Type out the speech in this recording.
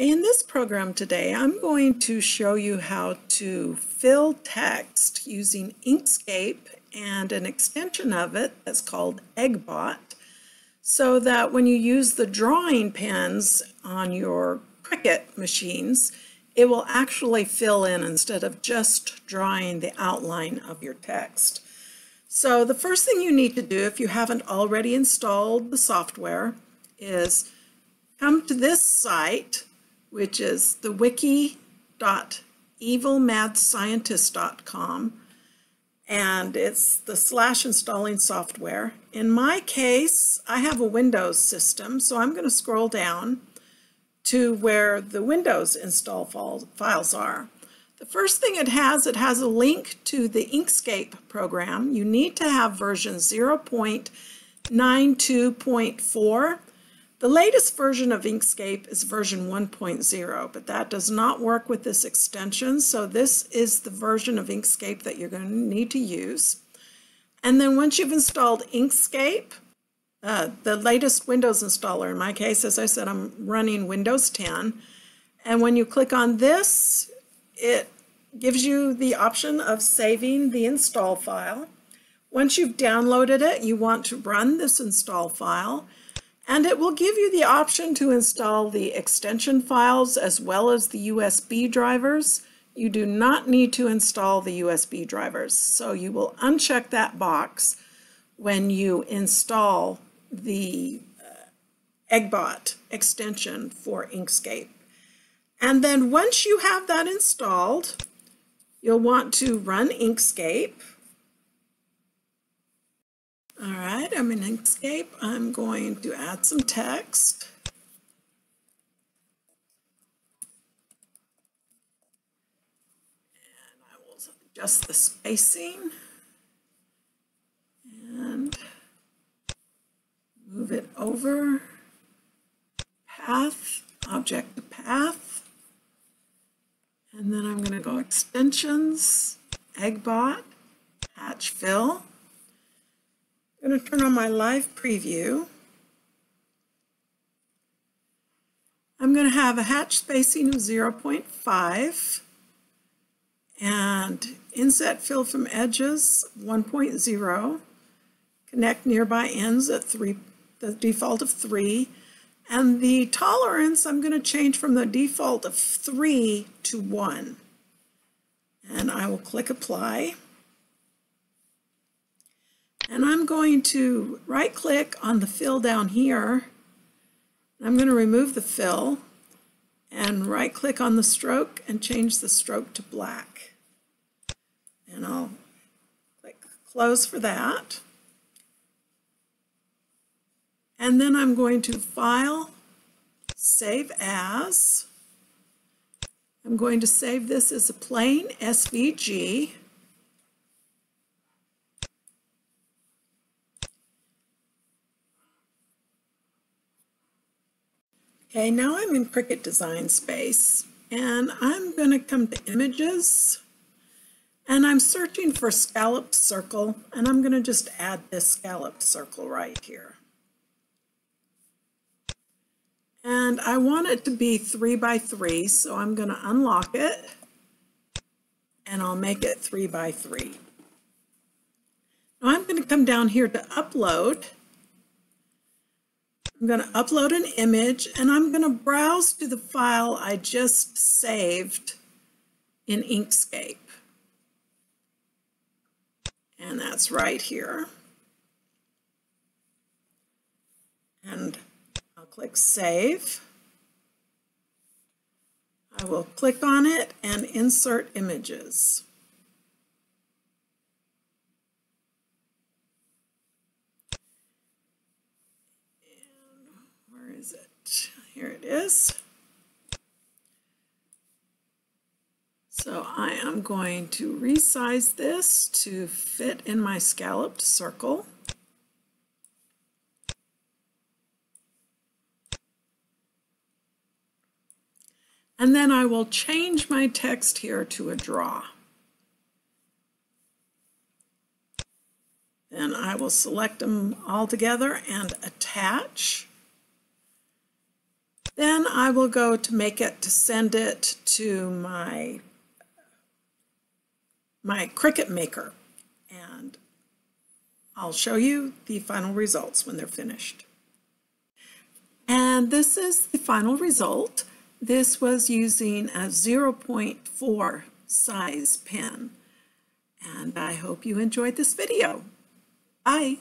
In this program today, I'm going to show you how to fill text using Inkscape and an extension of it that's called Eggbot so that when you use the drawing pens on your Cricut machines, it will actually fill in instead of just drawing the outline of your text. So the first thing you need to do if you haven't already installed the software is come to this site which is the wiki.evilmadscientist.com and it's the slash installing software. In my case, I have a Windows system, so I'm going to scroll down to where the Windows install files are. The first thing it has, it has a link to the Inkscape program. You need to have version 0.92.4 the latest version of Inkscape is version 1.0, but that does not work with this extension. So this is the version of Inkscape that you're going to need to use. And then once you've installed Inkscape, uh, the latest Windows installer, in my case, as I said, I'm running Windows 10. And when you click on this, it gives you the option of saving the install file. Once you've downloaded it, you want to run this install file and it will give you the option to install the extension files as well as the USB drivers. You do not need to install the USB drivers, so you will uncheck that box when you install the uh, Eggbot extension for Inkscape. And then once you have that installed, you'll want to run Inkscape all right, I'm in Inkscape. I'm going to add some text. And I will adjust the spacing and move it over. Path, object to path. And then I'm going to go extensions, Eggbot, hatch fill. I'm going to turn on my live preview. I'm going to have a hatch spacing of 0.5 and inset fill from edges 1.0, connect nearby ends at 3, the default of 3, and the tolerance I'm going to change from the default of 3 to 1. And I will click apply. And I'm going to right click on the fill down here. I'm going to remove the fill and right click on the stroke and change the stroke to black. And I'll click close for that. And then I'm going to file, save as. I'm going to save this as a plain SVG. Okay, now I'm in Cricut Design Space and I'm going to come to Images and I'm searching for scalloped circle and I'm going to just add this scalloped circle right here. And I want it to be three by three, so I'm going to unlock it and I'll make it three by three. Now I'm going to come down here to upload I'm going to upload an image and I'm going to browse to the file I just saved in Inkscape. And that's right here. And I'll click Save. I will click on it and insert images. Here it is. So I am going to resize this to fit in my scalloped circle. And then I will change my text here to a draw. Then I will select them all together and attach. Then I will go to make it to send it to my my Cricut Maker and I'll show you the final results when they're finished. And this is the final result. This was using a 0.4 size pen. And I hope you enjoyed this video. Bye.